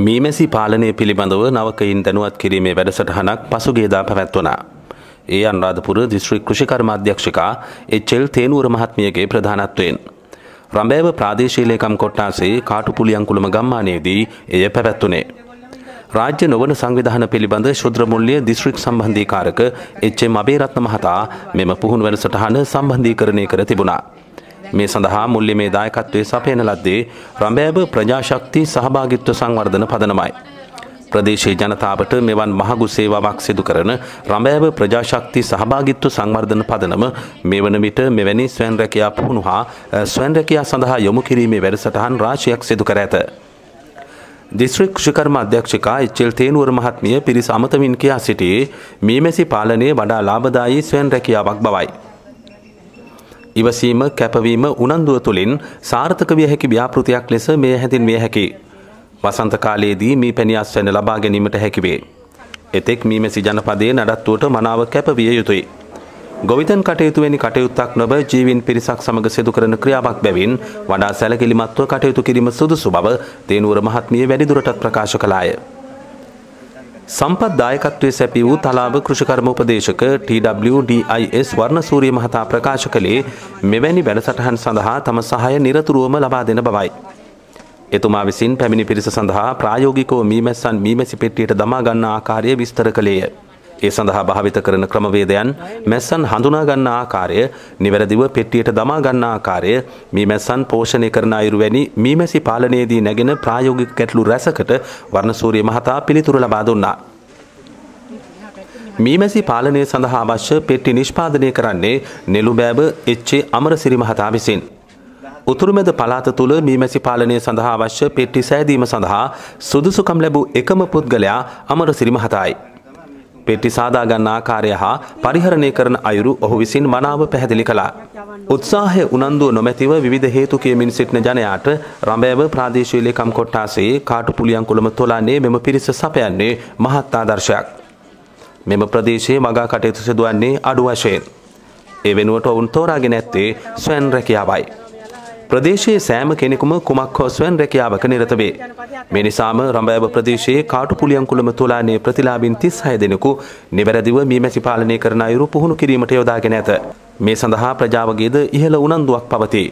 මීමැසි පාලනය පිළිබඳව නවකයින් දැනුවත් කිරීමේ වැඩසටහනක් පසුගේදා පැවැත්වනා. ඒ අන්රාධපුර දිස්ත්‍රික් කෘෂිකර්ම අධ්‍යක්ෂකා එච්චෙල් තේනුවර මහත්මියගේ ප්‍රධානත්වයෙන්. රඹෑව ප්‍රාදේශීලේකම් කොට්ටාසේ කාටුපුලියංකුළම ගම්මානයේදී එය පැවැත්වනේ. රාජ්‍ය නොවන සංවිධාන පිළිබඳ ශුද්‍රමුල්ලිය දිස්ත්‍රික් සම්බන්ධීකාරක එච්චෙම් අබේරත්න මහතා මෙම පුහුණු වැඩසටහන සම්බන්ධීකරණය කර තිබුණා. මේ සඳහා මුල්ලි මේ දායකත්වයේ සපයන ලද්දේ රඹෑව ප්‍රජාශක්ති සහභාගිත්ව සංවර්ධන පදනමයි. ප්‍රදේශයේ ජනතාවට මෙවන් මහගු සේවාවක් සිදු කරන රඹෑව ප්‍රජාශක්ති සහභාගිත්ව සංවර්ධන පදනම මේ වන විට මෙවැනි ස්වයන් රැකියා පුහුණු හා ස්වයන් රැකියා සඳහා යොමු කිරීමේ වැඩසටහන් රාශියක් සිදු කර ඇත. දිස්ත්‍රික් කෘෂිකර්ම අධ්‍යක්ෂකා එච්චෙල් තේනුවර මහත්මිය පිරිස අමතමින් කියා සිටියේ මීමැසි පාලනයේ වඩා ලාභදායී ස්වයන් රැකියාවක් බවයි. ඉවසීම කැපවීම උනන්දුව තුළින් සාර්ථක විය හැකි ව්‍යාපෘතියක් ලෙස මේ හැඳින් විය හැකි. වසන්ත කාලයේදී මී පැණියස් වැන්න ලබා ගැනීමට හැකිවේ. එතෙක් මීමැසි ජනපදයේ නඩත්තුවට මනාව කැපවිය යුතුයි. ගොවිතන් කටයුතුවෙනි කටයුත්තක් නොව ජීවින් පිරිසක් සමග සිදු කරන ක්‍රියාවක් බැවින් වඩා සැලකිලිමත්ව කටයුතු කිරීම සුදුසු බව තේනුවර මහත්මිය වැඩිදුරටත් ප්‍රකාශ කළාය. සම්පත් දායකත්වයේ සැපි වූ තලාව කෘෂිකර්ම උපදේශක TWDIS වර්ණසූරිය මහතා ප්‍රකාශ කළේ මෙවැනි වැඩසටහන් සඳහා තම සහාය නිරතුරුවම ලබා දෙන බවයි. එතුමා විසින් පැමිණි පිරිස සඳහා ප්‍රායෝගිකව මීමැස්සන් මීමැසි පෙට්ටියට දමා ගන්න ආකාරය විස්තර කළේය. ඒ සඳහා භාවිත කරන ක්‍රමවේදයන් මැස්සන් හඳුනා ගන්න ආකාරය නිවැරදිව පෙට්ටියට දමා ගන්න ආකාරය මීමැස්සන් පෝෂණය කරන අයුරු වැනි මීමැසි පාලනයේදී නැගෙන ප්‍රායෝගික ගැටලු රැසකට වර්ණසූරිය මහතා පිළිතුරු ලබා දුන්නා. මීමැසි පාලනය සඳහා අවශ්‍ය පෙට්ටි නිෂ්පාදනය කරන්නේ නෙළුබෑබ එච්චේ අමරසිරි මහතා විසින්. උතුරුමැද පලාත තුළ මීමැසි පාලනය සඳහා අවශ්‍ය පෙට්ටි සෑදීම සඳහා සුදුසුකම් ලැබූ එකම පුද්ගලයා අමරසිරි මහතායි. පෙට්ටි සාදාගන්න ආකාරය හා පරිහරණය කරන අයුරු ඔහු විසින් මනාව පැහැදිලි කළා. උත්සාහය උනන්දුව නොමැතිව විවිධ හේතු කියමින් සිටින ජනයාට රඹෑව ප්‍රාදේශීය ලේකම් කොට්ටාසේ කාටුපුලියන්කුළම තොලන්නේ මෙම පිරිස සපයන්නේ මහත් ආදර්ශයක්. මෙම ප්‍රදේශයේ මගා කටයුතු සිදුවන්නේ අඩු වශයෙන්. ඒ වෙනුවට ඔවුන් තෝරාගෙන ඇත්තේ ස්වයන් රැකියාවයි. ප්‍රදේශයේ සෑම කෙනෙකුම කුමක් හෝ ස්වයන් රැකියාවක නිරත වේ. මේ නිසාම රඹෑව ප්‍රදේශයේ කාටුපුලියන්කුළම තුලානේ ප්‍රතිලාභින් 36 දෙනෙකු නිවැරදිව මීමැසි පාලනය කරන අයුරු පුහුණු කිරීමට යොදාගෙන ඇත. මේ සඳහා ප්‍රජාවගේද ඉහළ උනන්දුවක් පවතී.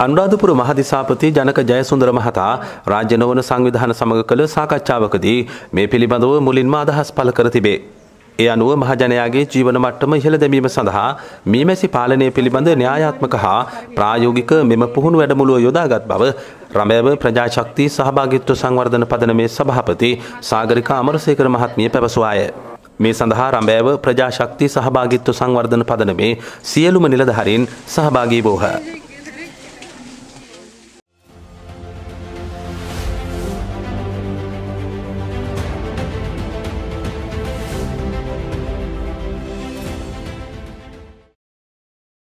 අනුරාධපුර මහදිසාපති ජනක ජයසුන්දර මහතා රාජ්‍ය නොවන සංවිධාන සමග කළ සාකච්ඡාවකදී මේ පිළිබඳව මුලින්ම අදහස් පළ කර තිබේ. ඒ අනුව මහජනයාගේ ජීවන මට්ටම ඉහළ දැමීම සඳහා මීමැසි පාලනය පිළිබඳ න්‍යායාත්මක හා ප්‍රායෝගික මෙම පුහුණු වැඩමුළුව යොදාගත් බව රඹෑව ප්‍රජාශක්ති සහභාගිත්ව සංවර්ධන පදනමේ සභාපති සාගරිකා අමරසේකර මහත්මිය පැවසුවාය. මේ සඳහා රඹෑව ප්‍රජාශක්ති සහභාගිත්ව සංවර්ධන පදනමේ සියලුම නිලධහරින් සහභාගී වූහ.